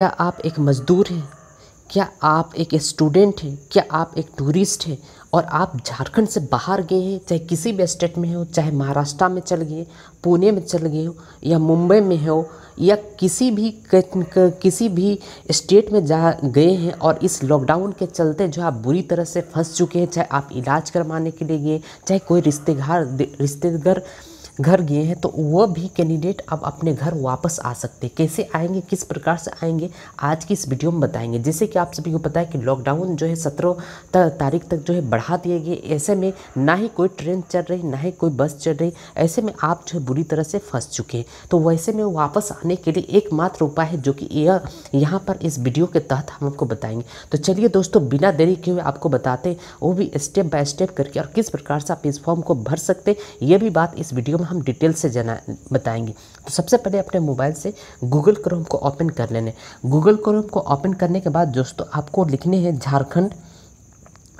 क्या आप एक मज़दूर हैं? क्या आप एक स्टूडेंट हैं? क्या आप एक टूरिस्ट हैं? और आप झारखंड से बाहर गए हैं? चाहे किसी भी स्टेट में हो, चाहे महाराष्ट्र में चल गए, पुणे में चल गए हो, या मुंबई में हो, या किसी भी किसी भी स्टेट में जा गए हैं और इस लॉकडाउन के चलते जो आप बुरी तरह से फंस चुके हैं, चाहे आप इलाज करवाने के लिए गए, चाहे कोई रिश्तेदार रिश्तेदार घर गए हैं तो वह भी कैंडिडेट अब अपने घर वापस आ सकते हैं। कैसे आएँगे, किस प्रकार से आएँगे, आज की इस वीडियो में बताएँगे। जैसे कि आप सभी को पता है कि लॉकडाउन जो है सत्रह तारीख तक जो है बढ़ा दिए गए ऐसे में ना ही कोई ट्रेन चल रही, ना ही कोई बस चल रही, ऐसे में आप जो है बुरी तरह से फंस चुके हैं। तो वैसे में वापस आने के लिए एकमात्र उपाय है जो कि यह यहाँ पर इस वीडियो के तहत हम आपको बताएँगे। तो चलिए दोस्तों, बिना देरी के हुए आपको बताते हैं, वो भी स्टेप बाय स्टेप करके और किस प्रकार से आप इस फॉर्म को भर सकते ये भी बात इस वीडियो में हम डिटेल से जाना, बताएँगे। तो सबसे पहले अपने मोबाइल से गूगल क्रोम को ओपन कर लेने। गूगल क्रोम को ओपन करने के बाद दोस्तों, आपको लिखने हैं झारखंड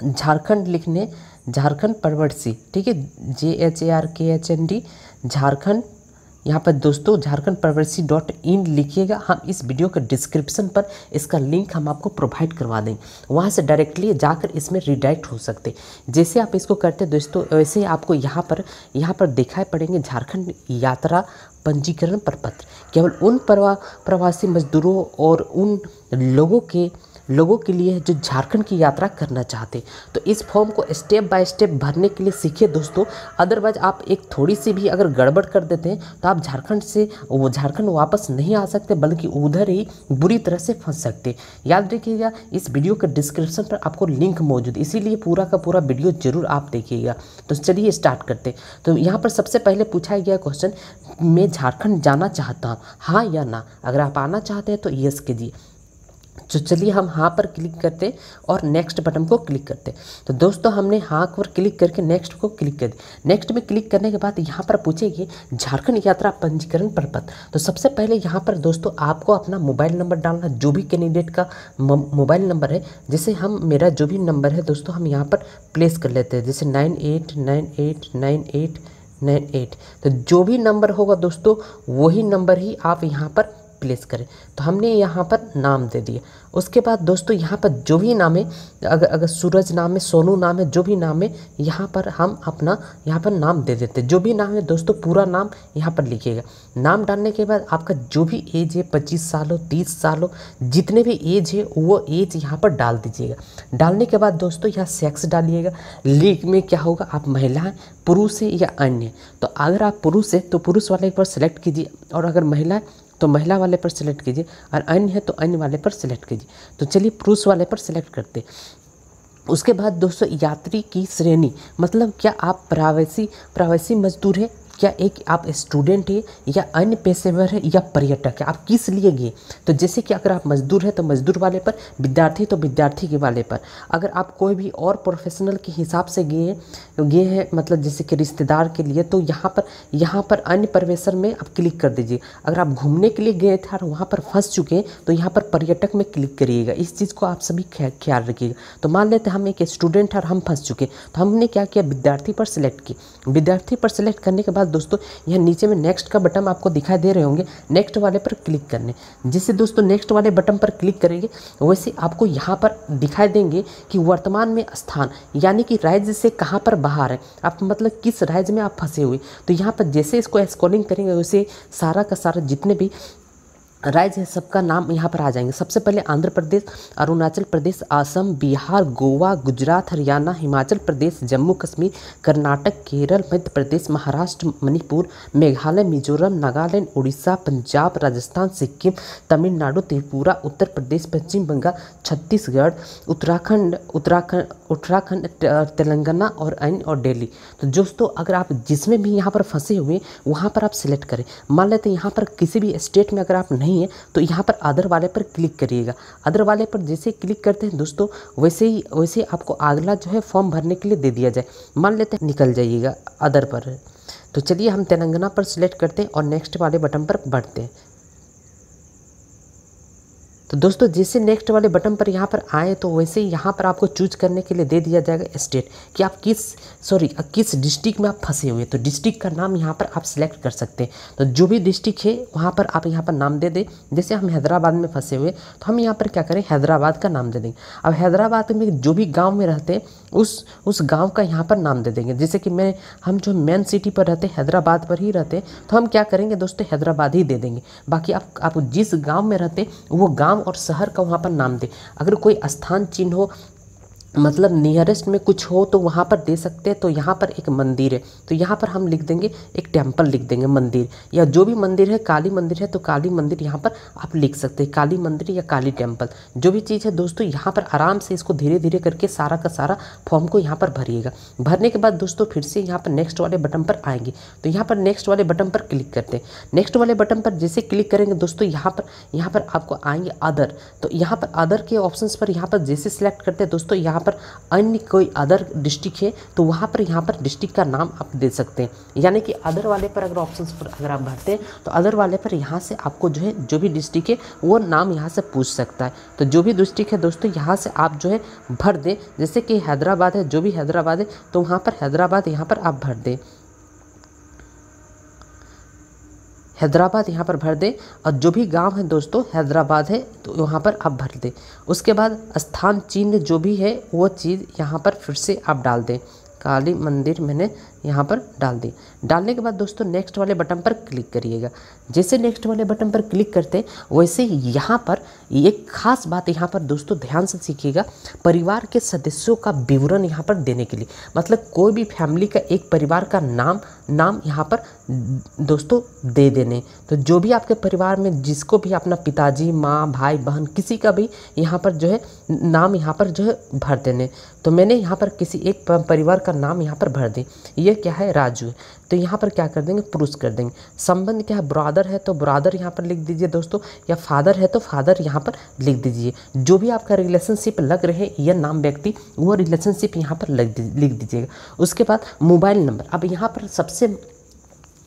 झारखंड लिखने, झारखंड परवर्सी ठीक है? J H A R K H N D Jharkhand यहाँ पर दोस्तों झारखंड प्रवर्सी डॉट इन लिखिएगा। हम इस वीडियो के डिस्क्रिप्शन पर इसका लिंक हम आपको प्रोवाइड करवा देंगे। वहाँ से डायरेक्टली जाकर इसमें रिडायरेक्ट हो सकते जैसे आप इसको करते दोस्तों वैसे आपको यहाँ पर यहाँ पर दिखाई पड़ेंगे झारखंड यात्रा पंजीकरण प्रपत्र। केवल उन प्रवा, प्रवासी मजदूरों और उन लोगों के लोगों के लिए जो झारखंड की यात्रा करना चाहते। तो इस फॉर्म को स्टेप बाय स्टेप भरने के लिए सीखिए दोस्तों। अदरवाइज़ आप एक थोड़ी सी भी अगर गड़बड़ कर देते हैं तो आप झारखंड से, वो झारखंड वापस नहीं आ सकते, बल्कि उधर ही बुरी तरह से फंस सकते। याद रखिएगा, इस वीडियो के डिस्क्रिप्शन पर आपको लिंक मौजूद इसीलिए पूरा का पूरा वीडियो ज़रूर आप देखिएगा। तो चलिए स्टार्ट करते तो यहाँ पर सबसे पहले पूछा गया क्वेश्चन, मैं झारखंड जाना चाहता हूँ हाँ या ना? अगर आप आना चाहते हैं तो यस कीजिए। तो चलिए हम हाँ पर क्लिक करते और नेक्स्ट बटन को क्लिक करते तो दोस्तों हमने हाँ पर क्लिक करके नेक्स्ट को क्लिक कर दिया। नेक्स्ट में क्लिक करने के बाद यहाँ पर पूछेगी, झारखंड यात्रा पंजीकरण प्रपत्र। तो सबसे पहले यहाँ पर दोस्तों आपको अपना मोबाइल नंबर डालना, जो भी कैंडिडेट का मोबाइल नंबर है, जैसे हम, मेरा जो भी नंबर है दोस्तों हम यहाँ पर प्लेस कर लेते हैं। जैसे nine eight nine eight nine eight nine eight तो जो भी नंबर होगा दोस्तों, वही नंबर ही आप यहाँ पर प्लेस करें। तो हमने यहाँ पर नाम दे दिया। उसके बाद दोस्तों यहाँ पर जो भी नाम है अगर अगर सूरज नाम है, सोनू नाम है, जो भी नाम है, यहाँ पर हम अपना, यहाँ पर नाम दे देते हैं। जो भी नाम है दोस्तों, पूरा नाम यहाँ पर लिखिएगा नाम डालने के बाद आपका जो भी एज है, पच्चीस साल हो, तीस साल हो, जितने भी एज है, वो एज यहाँ पर डाल दीजिएगा। डालने के बाद दोस्तों यहाँ सेक्स डालिएगा। लीग में क्या होगा, आप महिला हैं, पुरुष है या अन्य। तो अगर आप पुरुष है तो पुरुष वाले एक बार सेलेक्ट कीजिए। और अगर महिला तो महिला वाले पर सिलेक्ट कीजिए और अन्य है तो अन्य वाले पर सिलेक्ट कीजिए। तो चलिए पुरुष वाले पर सिलेक्ट करते उसके बाद दोस्तों यात्री की श्रेणी मतलब क्या आप प्रवासी प्रवासी मजदूर है? क्या एक आप स्टूडेंट है या अन्य पेशेवर है या पर्यटक है? आप किस लिए गए? तो जैसे कि अगर आप मजदूर हैं तो मजदूर वाले पर, विद्यार्थी तो विद्यार्थी के वाले पर। अगर आप कोई भी और प्रोफेशनल के हिसाब से गए गए हैं मतलब जैसे कि रिश्तेदार के लिए तो यहाँ पर यहाँ पर अन्य प्रवेशन में आप क्लिक कर दीजिए। अगर आप घूमने के लिए गए थे और वहाँ पर फंस चुके हैं तो यहाँ पर पर्यटक में क्लिक करिएगा। इस चीज़ को आप सभी ख्याल रखिएगा। तो मान लेते हम एक स्टूडेंट और हम फंस चुके तो हमने क्या किया? विद्यार्थी पर सिलेक्ट किया। विद्यार्थी पर सिलेक्ट करने के बाद दोस्तों, यहाँ नीचे में नेक्स्ट का बटन आपको दिखाई दे रहे होंगे। नेक्स्ट वाले पर क्लिक करने। जिससे दोस्तों नेक्स्ट वाले बटन पर क्लिक करेंगे, वैसे आपको यहाँ पर दिखाई देंगे कि वर्तमान में स्थान, यानी कि राज्य से कहाँ पर बाहर है। आप मतलब किस राज्य में आप फंसे हुए। तो यहाँ पर जैसे इसको स्कॉलिंग करेंगे, वैसे सारा का सारा जितने भी राज्य है सबका नाम यहाँ पर आ जाएँगे। सबसे पहले आंध्र प्रदेश, अरुणाचल प्रदेश, असम, बिहार, गोवा, गुजरात, हरियाणा, हिमाचल प्रदेश, जम्मू कश्मीर, कर्नाटक, केरल, मध्य प्रदेश, महाराष्ट्र, मणिपुर, मेघालय, मिजोरम, नागालैंड, उड़ीसा, पंजाब, राजस्थान, सिक्किम, तमिलनाडु, त्रिपुरा, उत्तर प्रदेश, पश्चिम बंगाल, छत्तीसगढ़, उत्तराखंड उत्तराखंड उत्तराखंड तेलंगाना और अन्य और दिल्ली। तो दोस्तों, अगर आप जिसमें भी यहाँ पर फंसे हुए वहाँ पर आप सिलेक्ट करें। मान लेते हैं यहाँ पर किसी भी स्टेट में अगर आप नहीं नहीं है तो यहाँ पर अदर वाले पर क्लिक करिएगा। अदर वाले पर जैसे क्लिक करते हैं दोस्तों, वैसे ही, वैसे आपको अगला जो है फॉर्म भरने के लिए दे दिया जाए। मान लेते हैं निकल जाइएगा अदर पर। तो चलिए हम तेलंगाना पर सिलेक्ट करते हैं और नेक्स्ट वाले बटन पर बढ़ते हैं। तो दोस्तों, जैसे नेक्स्ट वाले बटन पर यहाँ पर आए तो वैसे ही यहाँ पर आपको चूज़ करने के लिए दे दिया जाएगा स्टेट कि आप किस सॉरी किस डिस्ट्रिक्ट में आप फंसे हुए तो डिस्ट्रिक्ट का नाम यहाँ पर आप सिलेक्ट कर सकते हैं। तो जो भी डिस्ट्रिक्ट है, वहाँ पर आप यहाँ पर नाम दे दें। जैसे हम हैदराबाद में फंसे हुए तो हम यहाँ पर क्या करें? हैदराबाद का नाम दे देंगे अब हैदराबाद में जो भी गाँव में रहते हैं, उस उस गाँव का यहाँ पर नाम दे देंगे। जैसे कि मैं, हम जो मेन सिटी पर रहते हैदराबाद पर ही रहते तो हम क्या करेंगे दोस्तों? हैदराबाद ही दे देंगे। बाकी आप आप जिस गाँव में रहते वो गाँव और शहर का वहाँ पर नाम दे। अगर कोई स्थान चिन्ह हो मतलब नियरेस्ट में कुछ हो तो वहाँ पर दे सकते हैं तो यहाँ पर एक मंदिर है तो यहाँ पर हम लिख देंगे एक टेंपल लिख देंगे मंदिर या जो भी मंदिर है काली मंदिर है तो काली मंदिर यहाँ पर आप लिख सकते हैं काली मंदिर या काली टेंपल जो भी चीज़ है दोस्तों यहाँ पर आराम से इसको धीरे धीरे करके सारा का सारा फॉर्म को यहाँ पर भरिएगा भरने के बाद दोस्तों फिर से यहाँ पर नेक्स्ट वाले बटन पर आएँगे तो यहाँ पर नेक्स्ट वाले बटन पर क्लिक करते हैं नेक्स्ट वाले बटन पर जैसे क्लिक करेंगे दोस्तों यहाँ पर यहाँ पर आपको आएँगे अदर तो यहाँ पर अदर के ऑप्शन पर यहाँ पर जैसे सिलेक्ट करते हैं दोस्तों यहाँ पर अन्य कोई अदर डिस्ट्रिक्ट है तो वहाँ पर यहाँ पर डिस्ट्रिक्ट का नाम आप दे सकते हैं। यानी कि अदर वाले पर अगर ऑप्शन पर अगर आप भरते हैं तो अदर वाले पर यहाँ से आपको जो है, जो भी डिस्ट्रिक्ट है, वो नाम यहाँ से पूछ सकता है। तो जो भी डिस्ट्रिक्ट है दोस्तों, यहाँ से आप जो है, भर दें। जैसे कि हैदराबाद है, जो भी हैदराबाद है तो वहाँ पर हैदराबाद यहाँ पर आप भर दें। हैदराबाद यहाँ पर भर दें। और जो भी गाँव है दोस्तों, हैदराबाद है तो यहाँ पर आप भर दें। उसके बाद स्थान चिन्ह जो भी है, वो चीज़ यहाँ पर फिर से आप डाल दें। काली मंदिर मैंने यहाँ पर डाल दी। डालने के बाद दोस्तों नेक्स्ट वाले बटन पर क्लिक करिएगा। जैसे नेक्स्ट वाले बटन पर क्लिक करते, वैसे यहाँ पर एक खास बात यहाँ पर दोस्तों ध्यान से सीखिएगा, परिवार के सदस्यों का विवरण यहाँ पर देने के लिए। मतलब कोई भी फैमिली का एक परिवार का नाम नाम यहाँ पर दोस्तों दे देने। तो जो भी आपके परिवार में जिसको भी अपना पिताजी, माँ, भाई, बहन, किसी का भी यहाँ पर जो है नाम यहाँ पर जो है भर देने। तो मैंने यहाँ पर किसी एक परिवार का नाम यहाँ पर भर दी। ये क्या है? राजू तो यहाँ पर क्या कर देंगे? पुरुष कर देंगे। संबंध क्या है? ब्रादर है तो ब्रादर यहाँ पर लिख दीजिए दोस्तों। या फादर है तो फादर यहाँ पर लिख दीजिए। जो भी आपका रिलेशनशिप लग रहे यह नाम व्यक्ति, वो रिलेशनशिप यहाँ पर लिख दीजिएगा। उसके बाद मोबाइल नंबर अब यहाँ पर सबसे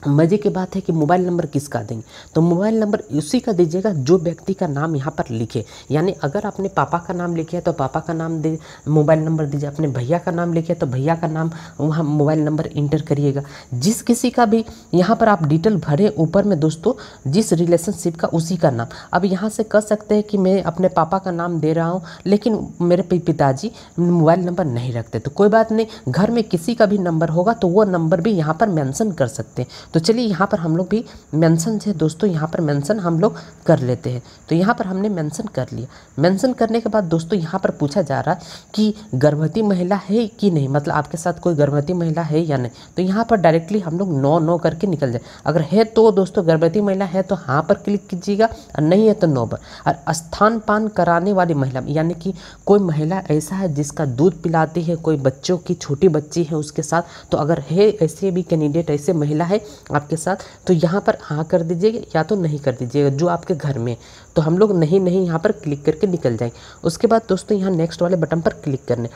मज़े की बात है कि मोबाइल नंबर किसका देंगे? तो मोबाइल नंबर उसी का दीजिएगा जो व्यक्ति का नाम यहाँ पर लिखे। यानी अगर आपने पापा का नाम लिखे है तो पापा का नाम दे, मोबाइल नंबर दीजिए। अपने भैया का नाम लिखे तो भैया का नाम वहाँ मोबाइल नंबर इंटर करिएगा। जिस किसी का भी यहाँ पर आप डिटेल भरे ऊपर में दोस्तों, जिस रिलेशनशिप का उसी का नाम। अब यहाँ से कह सकते हैं कि मैं अपने पापा का नाम दे रहा हूँ, लेकिन मेरे पिताजी मोबाइल नंबर नहीं रखते। तो कोई बात नहीं, घर में किसी का भी नंबर होगा तो वो नंबर भी यहाँ पर मैंसन कर सकते हैं। तो चलिए यहाँ पर हम लोग भी मेंशन से दोस्तों यहाँ पर मेंशन हम लोग कर लेते हैं। तो यहाँ पर हमने मेंशन कर लिया। मेंशन करने के बाद दोस्तों यहाँ पर पूछा जा रहा है कि गर्भवती महिला है कि नहीं? मतलब आपके साथ कोई गर्भवती महिला है या नहीं? तो यहाँ पर डायरेक्टली हम लोग नो नो करके निकल जाए। अगर है तो दोस्तों गर्भवती महिला है तो हाँ पर क्लिक कीजिएगा, और नहीं है तो नो पर। और स्थान पान कराने वाली महिला, यानी कि कोई महिला ऐसा है जिसका दूध पिलाती है, कोई बच्चों की छोटी बच्ची है उसके साथ तो अगर है ऐसे भी कैंडिडेट ऐसे महिला है आपके साथ तो यहाँ पर हाँ कर दीजिएगा या तो नहीं कर दीजिएगा जो आपके घर में। तो हम लोग नहीं नहीं यहाँ पर क्लिक करके निकल जाएँगे उसके बाद दोस्तों यहाँ नेक्स्ट वाले बटन पर क्लिक करने।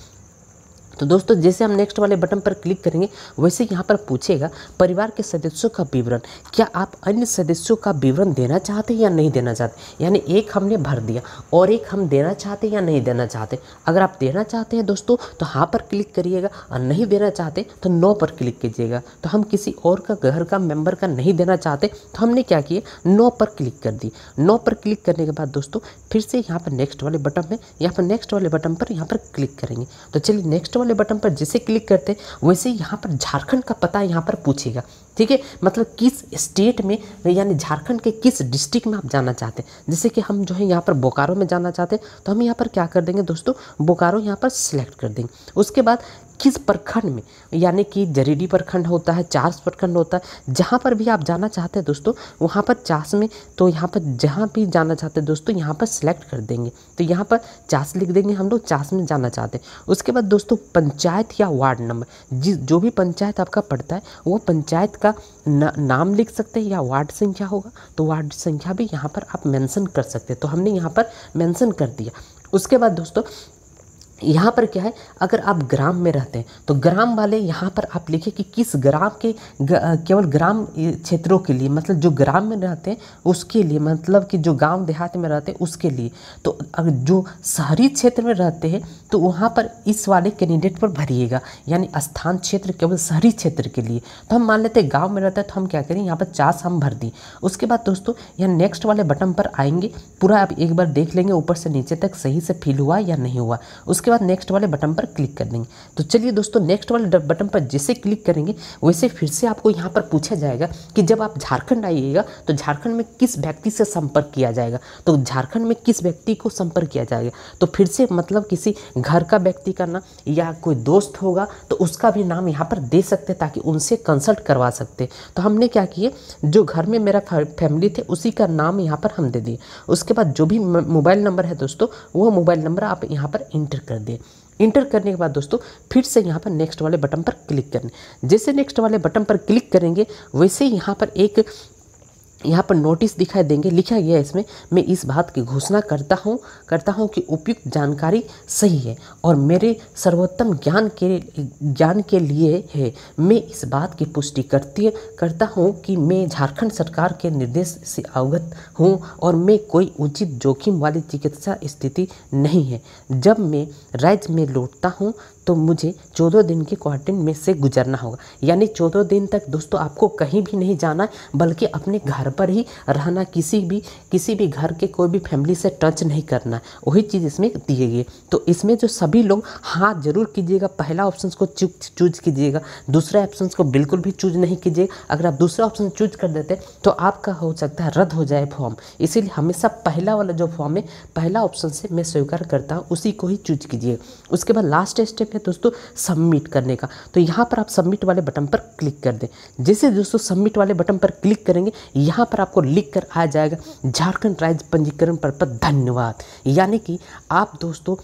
तो दोस्तों, जैसे हम नेक्स्ट वाले बटन पर क्लिक करेंगे, वैसे यहाँ पर पूछेगा, परिवार के सदस्यों का विवरण, क्या आप अन्य सदस्यों का विवरण देना चाहते हैं या नहीं देना चाहते? यानी एक हमने भर दिया और एक हम देना चाहते या नहीं देना चाहते? अगर आप देना चाहते हैं दोस्तों तो हाँ पर क्लिक करिएगा और नहीं देना चाहते तो नो पर क्लिक कीजिएगा। तो हम किसी और का, घर का मेंबर का नहीं देना चाहते तो हमने क्या किया? नो पर क्लिक कर दी। नो पर क्लिक करने के बाद दोस्तों, फिर से यहाँ पर नेक्स्ट वाले बटन में, यहाँ पर नेक्स्ट वाले बटन पर यहाँ पर क्लिक करेंगे। तो चलिए नेक्स्ट वाले बटन पर जैसे क्लिक करते हैं, वैसे यहाँ पर झारखंड का पता यहाँ पर पूछेगा। ठीक है? मतलब किस स्टेट में, यानी झारखंड के किस डिस्ट्रिक्ट में आप जाना चाहते हैं? जैसे कि हम जो है यहाँ पर बोकारो में जाना चाहते हैं तो हम यहाँ पर क्या कर देंगे दोस्तों? बोकारो यहाँ पर सिलेक्ट कर देंगे। उसके बाद किस प्रखंड में? यानी कि जरीडी प्रखंड होता है चास प्रखंड होता है। जहाँ पर भी आप जाना चाहते हैं दोस्तों वहाँ पर चास में तो यहाँ पर जहाँ भी जाना चाहते हैं दोस्तों यहाँ पर सिलेक्ट कर देंगे। तो यहाँ पर चास लिख देंगे हम लोग चास में जाना चाहते हैं। उसके बाद दोस्तों पंचायत या वार्ड नंबर। जिस जो भी पंचायत आपका पड़ता है वो पंचायत का न, नाम लिख सकते हैं या वार्ड संख्या होगा तो वार्ड संख्या भी यहाँ पर आप मैंसन कर सकते हैं। तो हमने यहाँ पर मैंसन कर दिया। उसके बाद दोस्तों यहाँ पर क्या है? अगर आप ग्राम में रहते हैं तो ग्राम वाले यहाँ पर आप लिखे कि किस ग्राम के केवल ग्राम क्षेत्रों के लिए मतलब जो ग्राम में रहते हैं, उसके लिए मतलब कि जो गाँव देहात में रहते हैं, उसके लिए। तो अगर जो शहरी क्षेत्र में रहते हैं तो वहाँ पर इस वाले कैंडिडेट पर भरिएगा। यानी स्थान क्षेत्र केवल शहरी क्षेत्र के लिए। तो हम मान लेते हैं गाँव में रहते हैं तो हम क्या करें, यहाँ पर चास हम भर दी। उसके बाद दोस्तों, यहाँ नेक्स्ट वाले बटन पर आएँगे। पूरा आप एक बार देख लेंगे, ऊपर से नीचे तक सही से फिल हुआ या नहीं हुआ। उसके बाद नेक्स्ट वाले बटन पर क्लिक कर देंगे। तो चलिए दोस्तों नेक्स्ट वाले बटन पर जैसे क्लिक करेंगे, वैसे फिर से आपको यहाँ पर पूछा जाएगा कि जब आप झारखंड आइएगा तो झारखंड में किस व्यक्ति से संपर्क किया जाएगा? तो झारखंड में किस व्यक्ति को संपर्क किया जाएगा? तो फिर से मतलब किसी घर का व्यक्ति का नाम या कोई दोस्त होगा तो उसका भी नाम यहाँ पर दे सकते ताकि उनसे कंसल्ट करवा सकते तो हमने क्या किए जो घर में मेरा फैमिली थे, उसी का नाम यहाँ पर हम दे दिए। उसके बाद जो भी मोबाइल नंबर है दोस्तों, वो मोबाइल नंबर आप यहाँ पर इंटर कर दें इंटर करने के बाद दोस्तों, फिर से यहाँ पर नेक्स्ट वाले बटन पर क्लिक करने। जैसे नेक्स्ट वाले बटन पर क्लिक करेंगे, वैसे यहाँ पर एक यहाँ पर नोटिस दिखाई देंगे, लिखा गया है इसमें, मैं इस बात की घोषणा करता हूँ करता हूँ कि उपयुक्त जानकारी सही है और मेरे सर्वोत्तम ज्ञान के ज्ञान के लिए है। मैं इस बात की पुष्टि करती, करता हूँ कि मैं झारखंड सरकार के निर्देश से अवगत हूँ और मैं कोई उचित जोखिम वाली चिकित्सा स्थिति नहीं है। जब मैं राज्य में लौटता हूँ तो मुझे चौदह दिन की क्वारंटीन में से गुजरना होगा। यानी चौदह दिन तक दोस्तों आपको कहीं भी नहीं जाना बल्कि अपने घर पर ही रहना, किसी भी किसी भी घर के कोई भी फैमिली से टच नहीं करना। वही चीज़ इसमें दी गई। तो इसमें जो सभी लोग हाँ ज़रूर कीजिएगा। पहला ऑप्शन को चूज़ कीजिएगा। दूसरा ऑप्शन को बिल्कुल भी चूज़ नहीं कीजिएगा। अगर आप दूसरा ऑप्शन चूज़ कर देते तो आपका हो सकता है रद्द हो जाए फॉर्म इसीलिए हमेशा पहला वाला जो फॉर्म है, पहला ऑप्शन से मैं स्वीकार करता हूँ, उसी को ही चूज़ कीजिए। उसके बाद लास्ट स्टेप है दोस्तों सबमिट करने का। तो यहाँ पर आप सबमिट वाले बटन पर क्लिक कर दें। जैसे दोस्तों सबमिट वाले बटन पर क्लिक करेंगे यहाँ पर आपको लिख कर आ जाएगा झारखंड राज्य पंजीकरण पर, पर धन्यवाद। यानी कि आप दोस्तों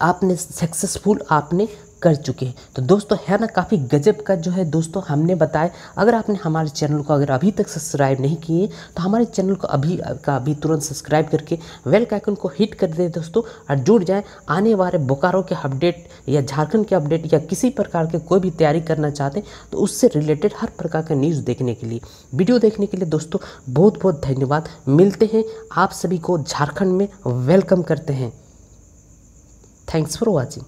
आपने सक्सेसफुल आपने कर चुके हैं। तो दोस्तों, है ना, काफ़ी गजब का जो है दोस्तों हमने बताया। अगर आपने हमारे चैनल को अगर अभी तक सब्सक्राइब नहीं किए तो हमारे चैनल को अभी, का अभी तुरंत सब्सक्राइब करके वेल आइकन को हिट कर दे दोस्तों। और जुड़ जाए, आने वाले बोकारो के अपडेट या झारखंड के अपडेट या किसी प्रकार के कोई भी तैयारी करना चाहते हैं तो उससे रिलेटेड हर प्रकार का न्यूज़ देखने के लिए, वीडियो देखने के लिए दोस्तों बहुत बहुत धन्यवाद। मिलते हैं आप सभी को झारखंड में। वेलकम करते हैं। Thanks for watching.